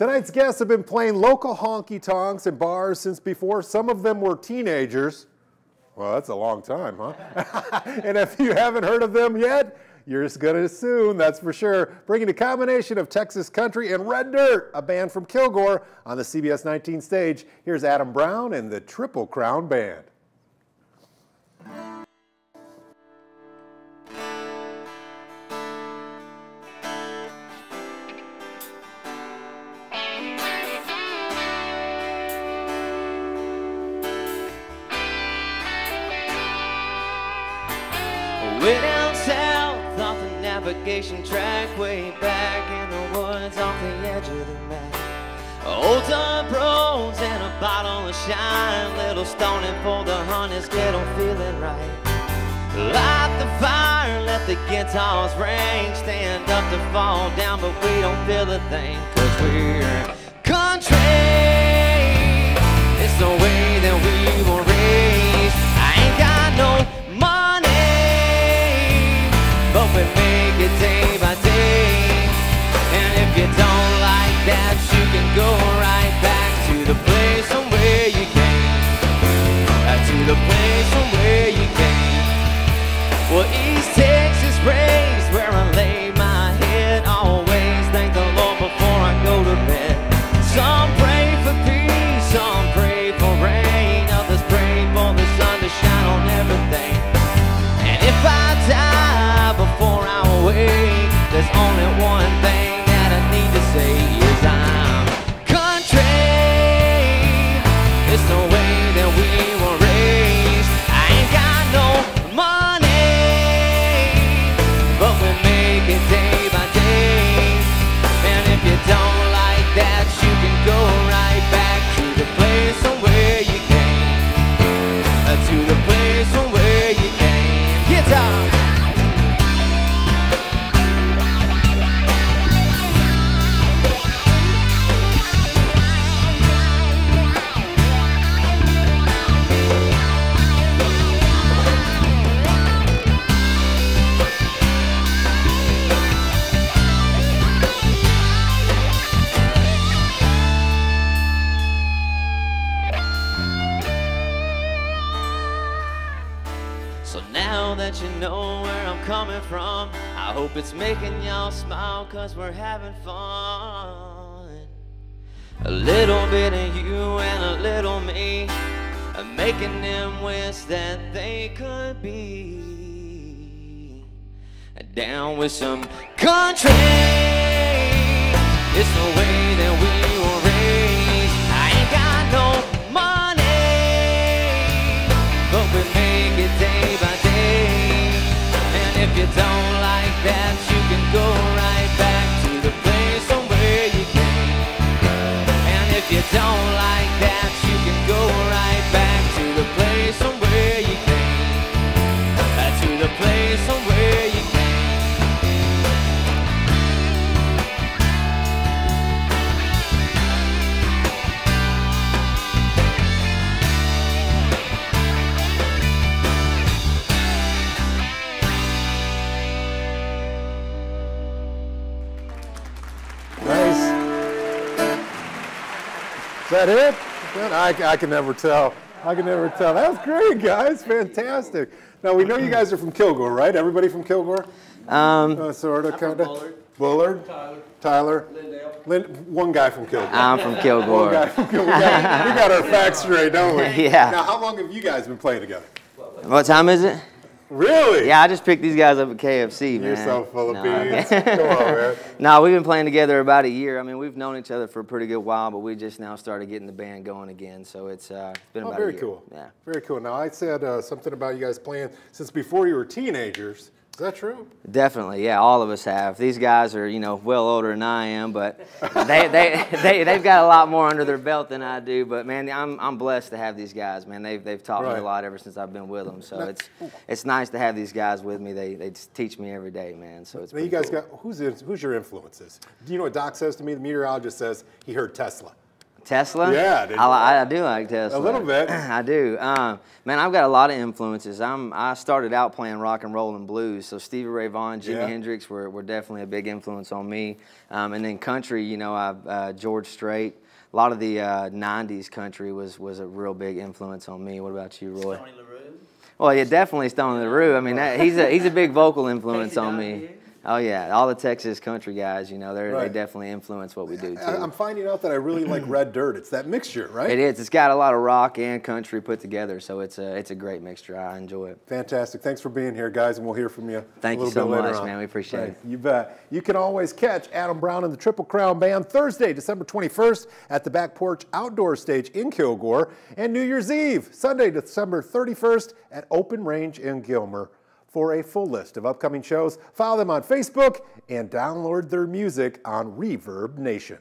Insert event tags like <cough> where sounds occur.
Tonight's guests have been playing local honky tonks and bars since before some of them were teenagers. Well, that's a long time, huh? <laughs> and if you haven't heard of them yet, you're just going to soon, that's for sure. Bringing a combination of Texas country and red dirt, a band from Kilgore on the CBS 19 stage. Here's Adam Brown and the Triple Crown Band. Navigation track, way back in the woods off the edge of the map. Old up roads and a bottle of shine, little stone and for the hunters, get them feeling right. Light the fire, let the guitars ring, stand up to fall down, but we don't feel a thing, cause we're country. It's the way that we go right back to the place from where you came. Uh, to the place from where you came. Well, East Texas raised where I lay my head. Always thank the Lord before I go to bed. Some pray for peace, some pray for rain. Others pray for the sun to shine on everything. And if I die before I wake, there's only that you know where I'm coming from, I hope it's making y'all smile cause we're having fun. A little bit of you and a little me, uh, making them wish that they could be down with some country. It's the way Is that it? I, I can never tell. I can never tell. That was great, guys. Fantastic. Now, we know you guys are from Kilgore, right? Everybody from Kilgore? Um, Uh, sort of, kind of. Bullard. Bullard? Tyler. Tyler? Lindale. Lin, one guy from Kilgore. I'm from One guy Kilgore. from Kilgore. We got, we got our facts straight, don't we? <laughs> Yeah. Now, how long have you guys been playing together? What time is it? Really? Yeah, I just picked these guys up at KFC, man. You're so full of No, beans. <laughs> Come on, man. No, we've been playing together about a year. I mean, we've known each other for a pretty good while, but we just now started getting the band going again. So it's, uh, it's been Oh, about very a year. cool. Yeah. Very cool. Now, I said uh, something about you guys playing since before you were teenagers. Is that true? Definitely, yeah. All of us have. These guys are, you know, well older than I am, but they they <laughs> they they've got a lot more under their belt than I do. But man, I'm I'm blessed to have these guys. Man, they've they've taught me a lot ever since I've been with them. So Now- it's it's nice to have these guys with me. They they teach me every day, man. So it's Now, you guys cool. got who's who's your influences? Do you know what Doc says to me? The meteorologist says he heard Tesla. Tesla? Yeah, did I, you? I do like Tesla. A little bit. <clears throat> I do. Um, man, I've got a lot of influences. I'm I started out playing rock and roll and blues, so Stevie Ray Vaughan, Jimi Yeah. Hendrix were, were definitely a big influence on me. Um, and then country, you know, I uh, George Strait. A lot of the uh, '90s country was was a real big influence on me. What about you, Roy? Stoney LaRue. Well, yeah, definitely Stoney LaRue. I mean, that, he's a he's a big vocal influence on me. Oh yeah, all the Texas country guys, you know, they Right. they definitely influence what we do too. I'm finding out that I really like <clears throat> Red Dirt. It's that mixture, right? It is. It's got a lot of rock and country put together, so it's a it's a great mixture. I enjoy it. Fantastic. Thanks for being here, guys, and we'll hear from you. Thank a you so much, on. man. We appreciate Right. it. You bet. You can always catch Adam Brown and the Triple Crown Band Thursday, December 21st at the Back Porch Outdoor Stage in Kilgore, and New Year's Eve, Sunday, December 31st at Open Range in Gilmer. For a full list of upcoming shows, follow them on Facebook and download their music on Reverb Nation.